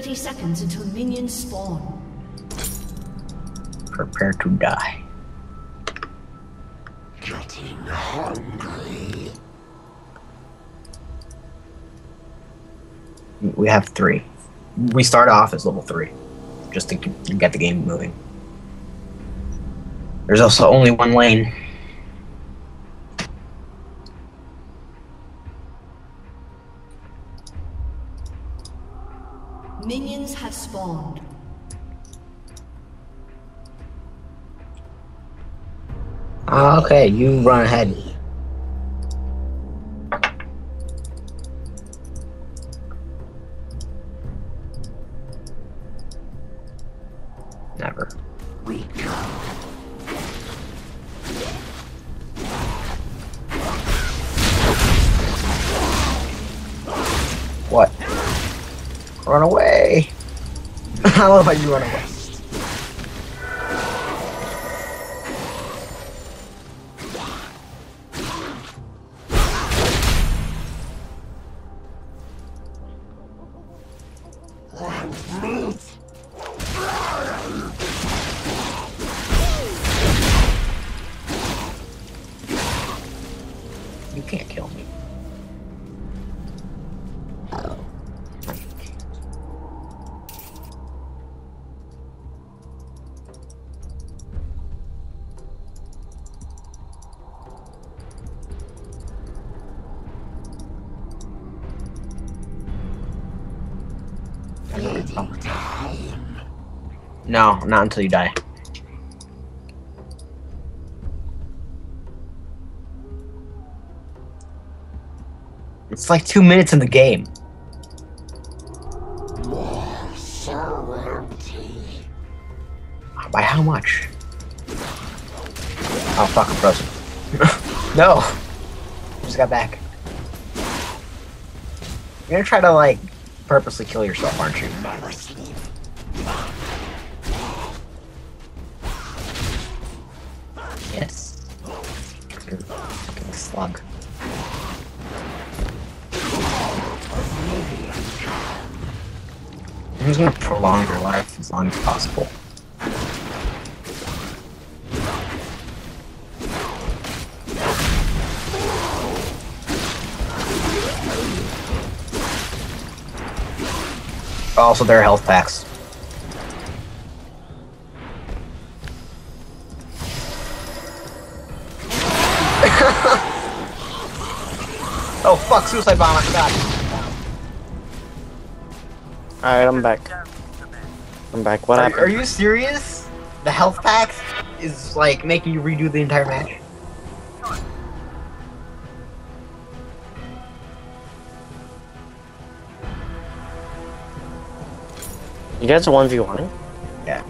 30 seconds until minions spawn. Prepare to die. Getting hungry. We have three. We start off as level three, just to get the game moving. There's also only one lane. Have spawned. Ah, okay, you run ahead. Love how you run away. You can't kill me. No, not until you die. It's like two minutes in the game. So empty. By how much? Oh fuck, I'm frozen. no! Just got back. You're gonna try to like purposely kill yourself, aren't you? You're fucking slug. I'm just gonna prolong your life as long as possible. Also, their health packs. Suicide bomb, I forgot. Alright, I'm back. I'm back. What Are, happened? are you serious? The health pack is like making you redo the entire match? You guys are 1v1? Yeah.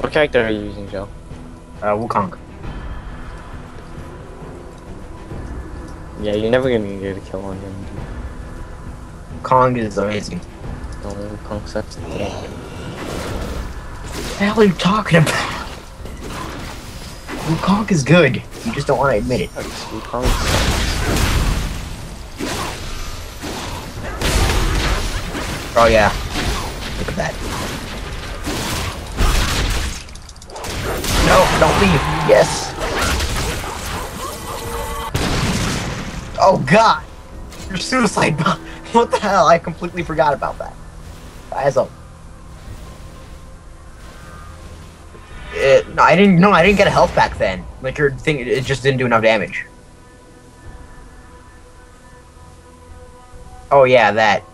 What character are you using, Joe? Uh, Wukong. Yeah, you're never gonna get a kill on him. Kong is amazing. No, Kong sucks. What the hell are you talking about? Wukong is good. You just don't want to admit it. Oh, Kong sucks. Oh yeah. Look at that. No, don't leave. Yes. Oh god. Your suicide bomb. What the hell? I completely forgot about that. As a It, no, I didn't. No, I didn't get a health back then. Like your thing, it just didn't do enough damage. Oh yeah, that.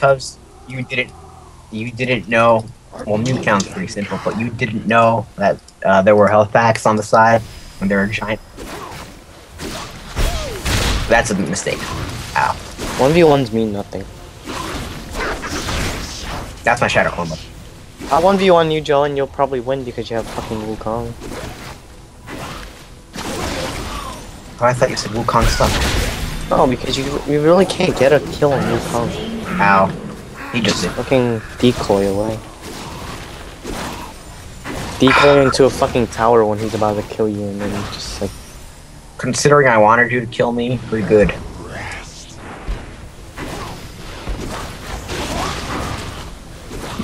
Because you didn't you didn't know well Wukong's pretty simple but you didn't know that uh, there were health packs on the side when there were giant that's a mistake ow 1v1s mean nothing. that's my shadow combo I'll 1v1 you, Joe, and you'll probably win because you have fucking Wukong. oh, i thought you said wukong stuff No, because you you really can't get a kill on Wukong. Ow He just did. Fucking decoy away. Decoy into a fucking tower when he's about to kill you, and then he's just like, Considering I wanted you to kill me, pretty good.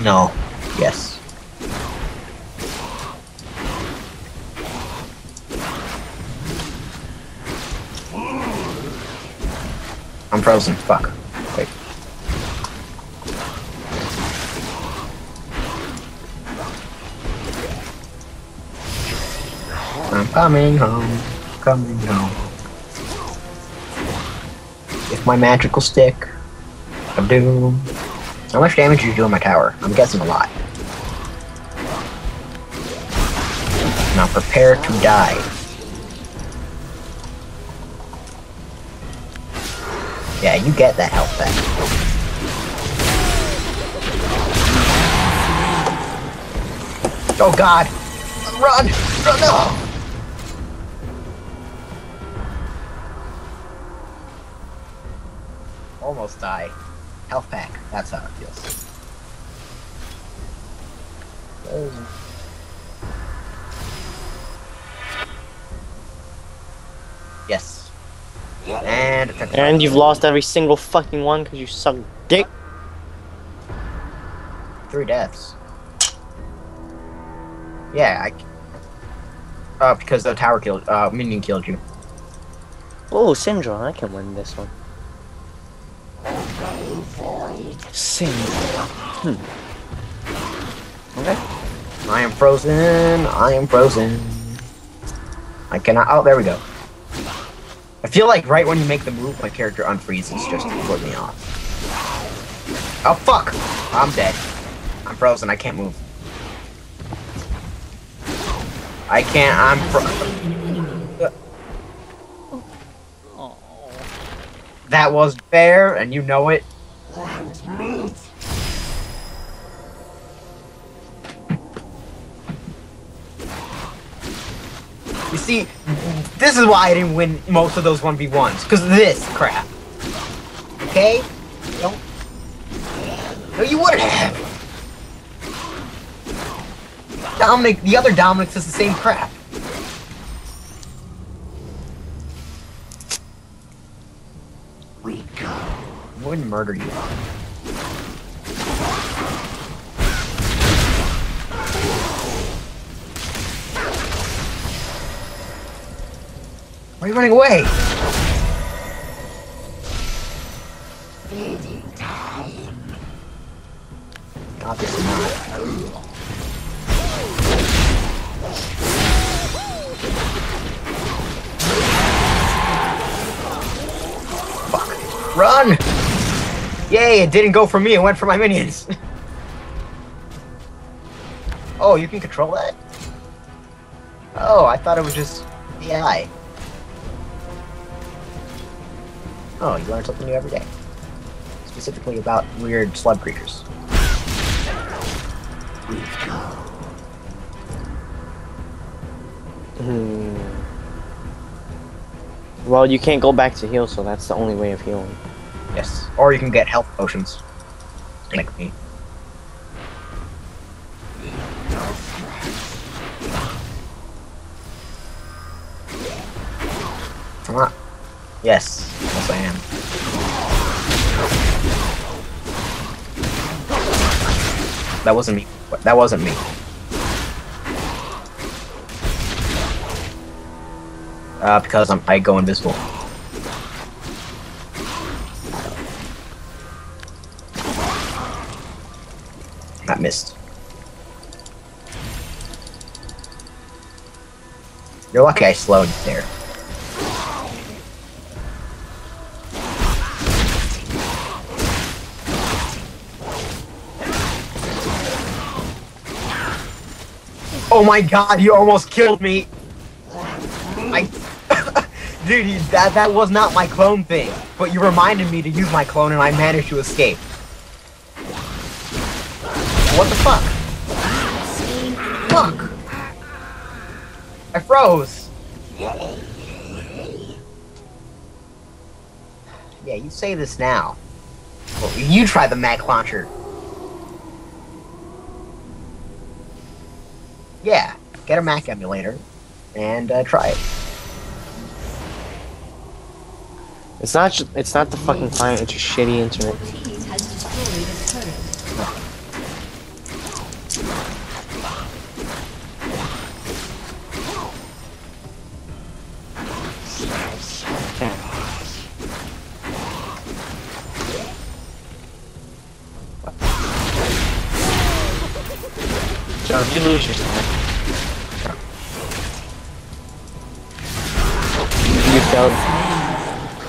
No. Yes. I'm frozen. Fuck. Coming home. Coming home. With my magical stick of doom. How much damage are you doing my tower? I'm guessing a lot. Now prepare to die. Yeah, you get that health back. Oh god! Run! Run! No! Almost die. Health pack. That's how it feels. Yes. And and you've lost every single fucking one because you suck dick. three deaths. Yeah, I. Uh, because the tower killed. Uh, minion killed you. Oh, Syndra, I can win this one. Syndra. Hmm. Okay. I am frozen. I am frozen. I cannot. Oh, there we go. I feel like right when you make the move, my character unfreezes just to put me off. Oh fuck! I'm dead. I'm frozen. I can't move. I can't. I'm fro- That was fair, and you know it. See, this is why I didn't win most of those 1v1s. Because of this crap. Okay? Don't. No, you wouldn't have. Dominic, the other Dominic says the same crap. We go. I wouldn't murder you. Why are you running away? Obviously not. Fuck. Run! Yay, it didn't go for me, it went for my minions. oh, you can control that? Oh, I thought it was just AI. Oh, you learn something new every day. Specifically about weird slug creatures. Hmm. Well, you can't go back to heal, so that's the only way of healing. Yes. Or you can get health potions. Like me. Yes. That wasn't me. That wasn't me. Uh, because I'm, I go invisible. That missed. You're lucky I slowed there. Oh my god, you almost killed me! I... Dude, that, that was not my clone thing. But you reminded me to use my clone and I managed to escape. What the fuck? Fuck! I froze! Yeah, you say this now. Well, you try the Mac launcher. Yeah, get a Mac emulator and uh, try it. It's not. It's not the fucking client. It's just shitty internet. Lose yourself. You failed.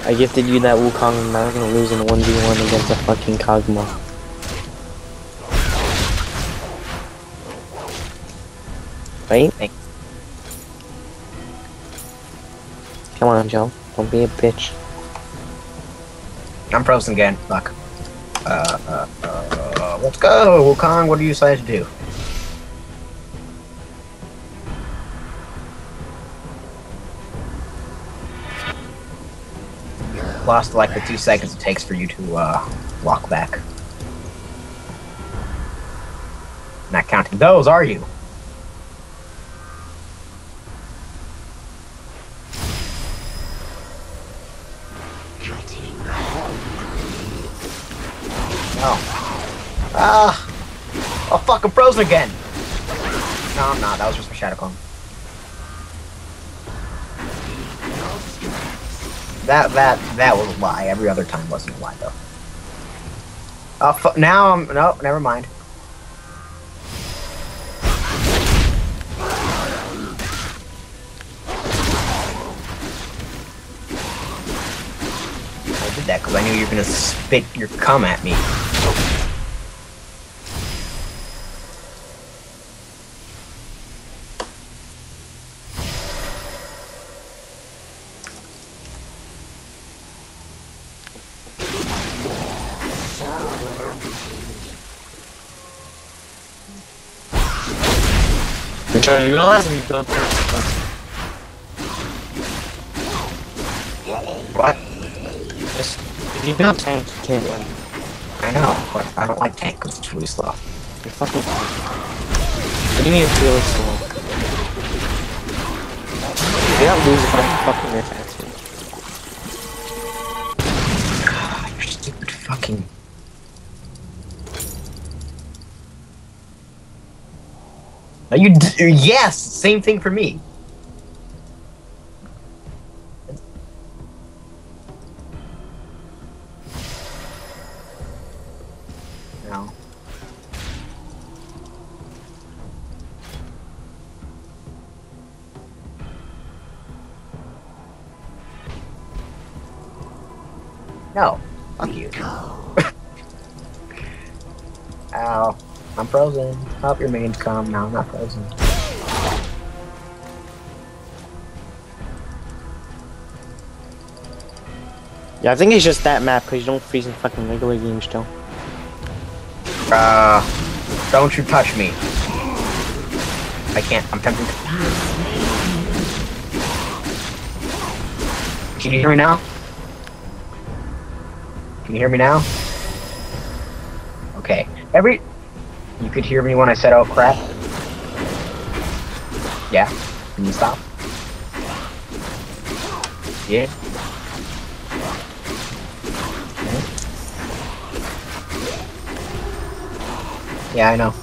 I gifted you that Wukong. I'm not gonna lose in 1v1 against a fucking Kog'Maw. Right? Come on, Joe. Don't be a bitch. I'm frozen again. Fuck. Uh, uh, uh, let's go, Wukong. What do you decide to do? Lost like the two seconds it takes for you to uh, walk back. Not counting those, are you? Ah! Oh, fuck, I'm frozen again! No, I'm not. That was just my Shadow Clone. That, that, that was a lie. Every other time wasn't a lie, though. Uh, fu- now I'm... No, never mind. I did that because I knew you were to spit your cum at me. You realize we built this? What? Just, if you build tank, you can't win. I know, but I don't like tank because it's really slow. You're fucking What do you mean it's really slow? You're not losing by fucking your. Ah, You're stupid fucking... you yes! Same thing for me. I'm frozen. Help your mains come. No, I'm not frozen. Yeah, I think it's just that map because you don't freeze in fucking regular games, Joe. Uh, don't you touch me. I can't. I'm tempted. to- Can you hear me now? Can you hear me now? Okay. Every. You could hear me when I said, "Oh crap." Yeah. Can you stop? Yeah. Yeah, I know.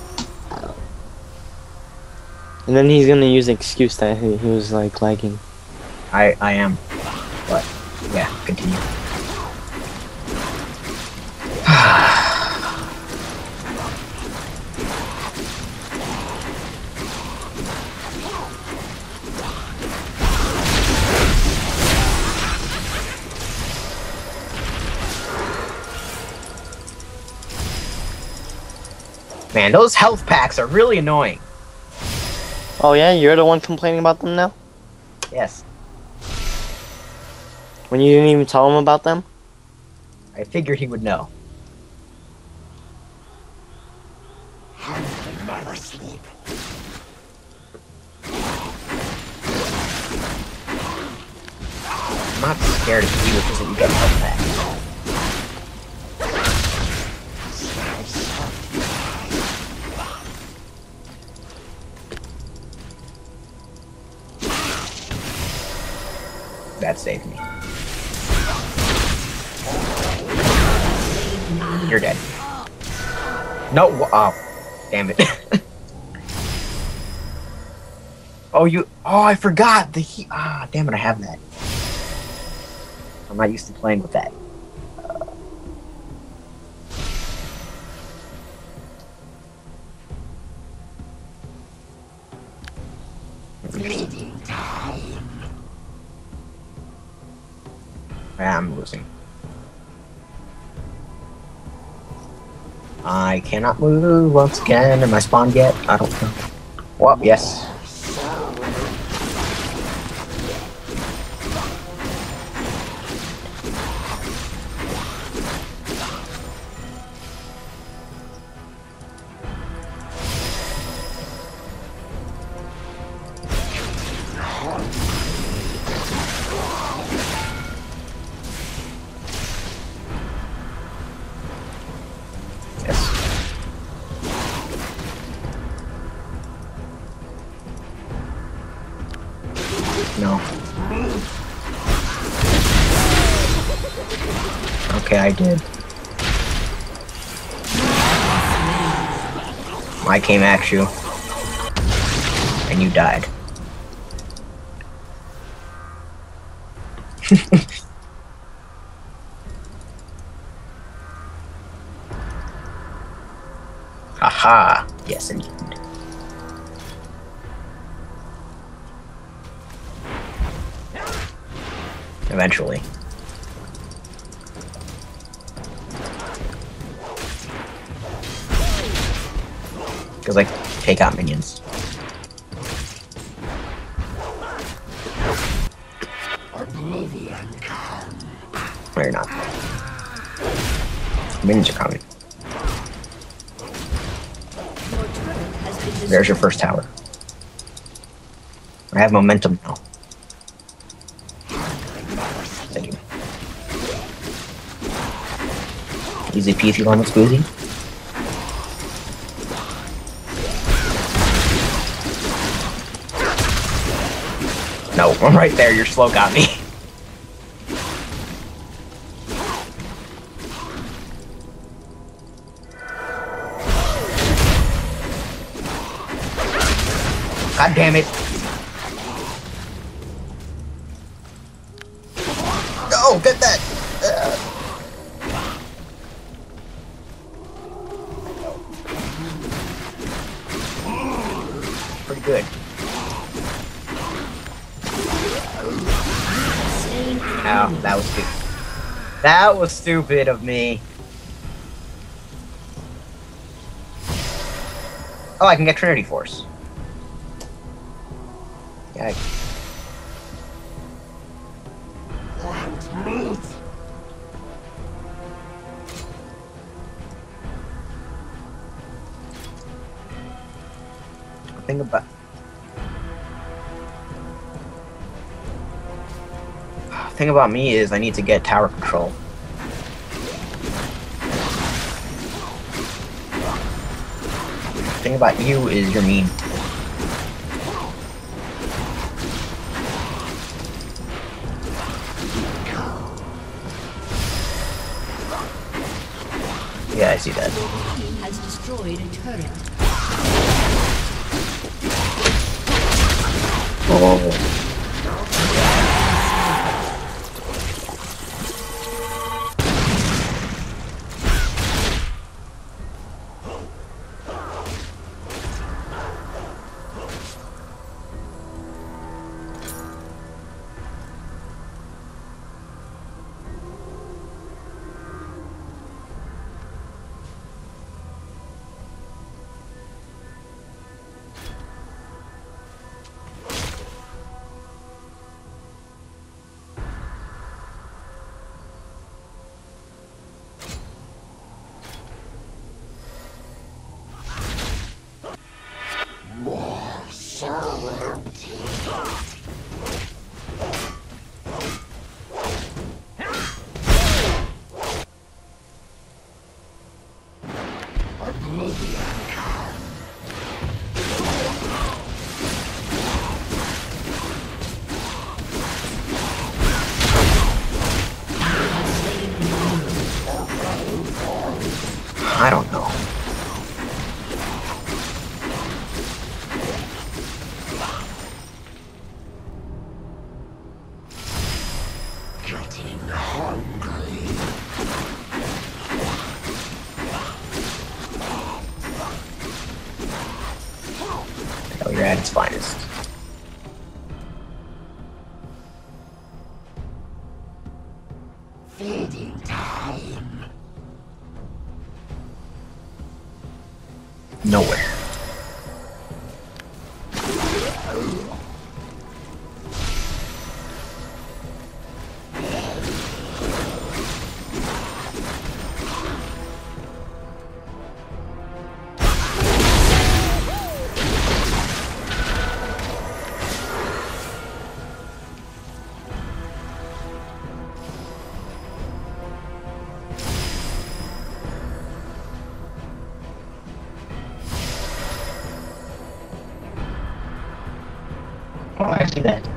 And then he's gonna use the excuse that he, he was like lagging. I I am. But yeah, continue. Man, those health packs are really annoying. Oh yeah, you're the one complaining about them now? Yes, When you didn't even tell him about them? I figured he would know. I'm not scared of you, that you get health packs. save me. You're dead. No, oh, damn it. oh, you, oh, I forgot the, ah, damn it, I have that. I'm not used to playing with that. Cannot move once again. Am I spawned yet? I don't know. Well, yes. Yes. I did. I came at you. And you died. Haha. Yes, indeed. Eventually. Because I take out minions. Oblivion. No, you're not. Minions are coming. There's your first tower. I have momentum now. Thank you. Easy peasy lemon squeezy. No, I'm right there. Your slow got me. God damn it. That was stupid of me. Oh, I can get Trinity Force. Meat? thing about thing about me is I need to get tower control. thing about you is you're mean. Yeah, I see that. Has destroyed a turret. Oh. That.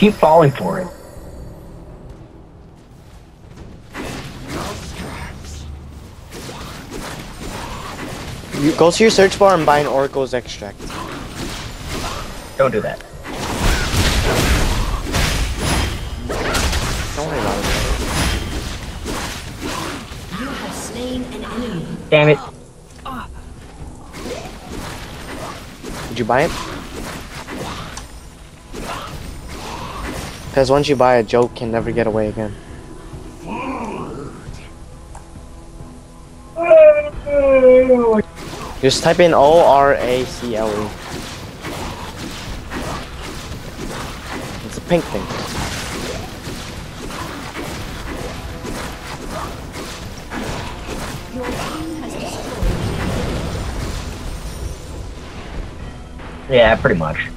Keep falling for it. You go to your search bar and buy an Oracle's extract. Don't do that. Don't worry about it. You have slain an enemy. Damn it. Did you buy it? Because once you buy a joke can never get away again. Just type in O R A C L E. It's a pink thing. Yeah, pretty much.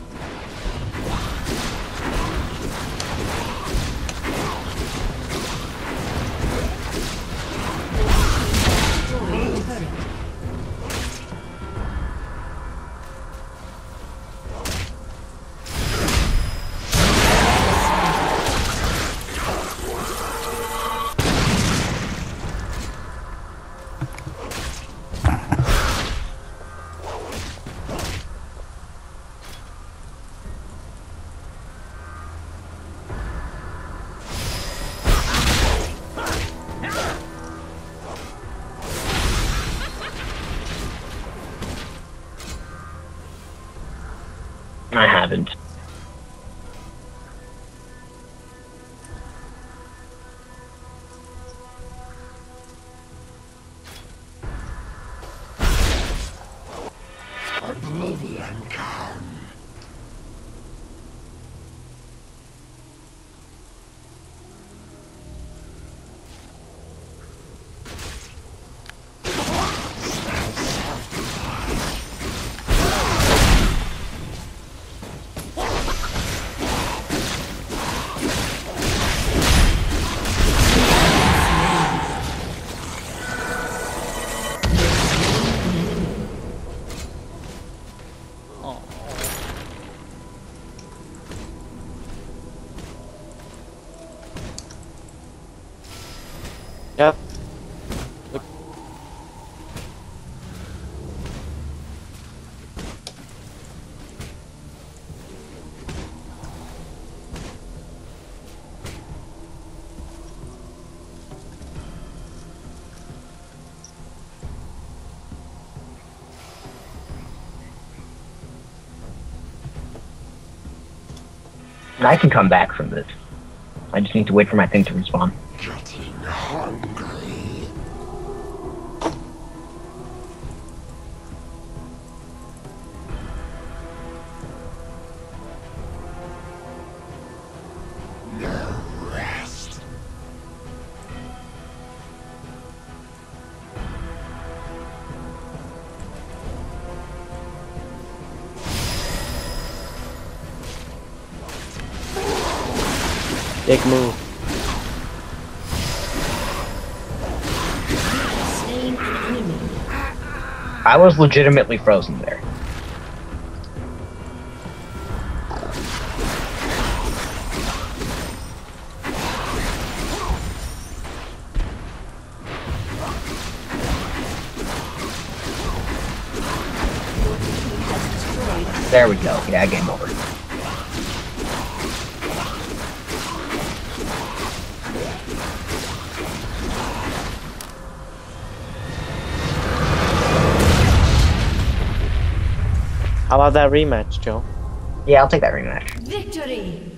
I can come back from this. I just need to wait for my thing to respawn. Dick move. I was legitimately frozen there. There we go. Yeah, game over. How about that rematch, Joe? Yeah, I'll take that rematch. Victory.